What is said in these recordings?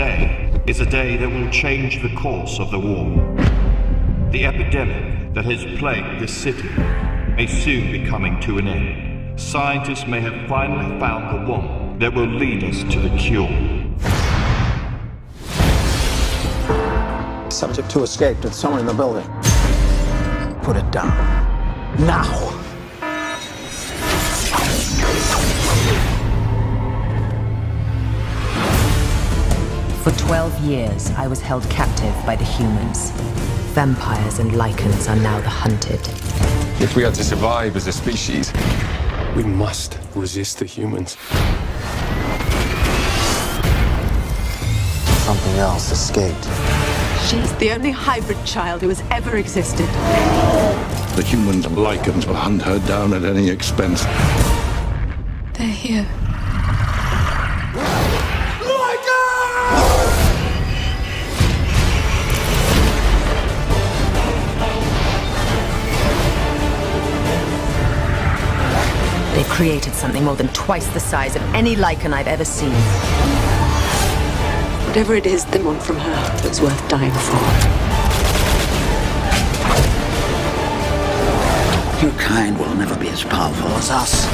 Today is a day that will change the course of the war. The epidemic that has plagued this city may soon be coming to an end. Scientists may have finally found the one that will lead us to the cure. Subject to escape to somewhere in the building. Put it down. Now! For 12 years, I was held captive by the humans. Vampires and lycans are now the hunted. If we are to survive as a species, we must resist the humans. Something else escaped. She's the only hybrid child who has ever existed. The humans and lycans will hunt her down at any expense. They're here. They've created something more than twice the size of any lycan I've ever seen. Whatever it is they want from her, it's worth dying for. Your kind will never be as powerful as us,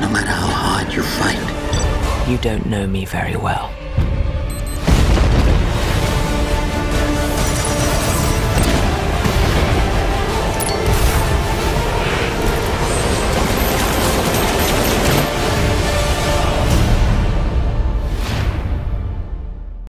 no matter how hard you fight. You don't know me very well.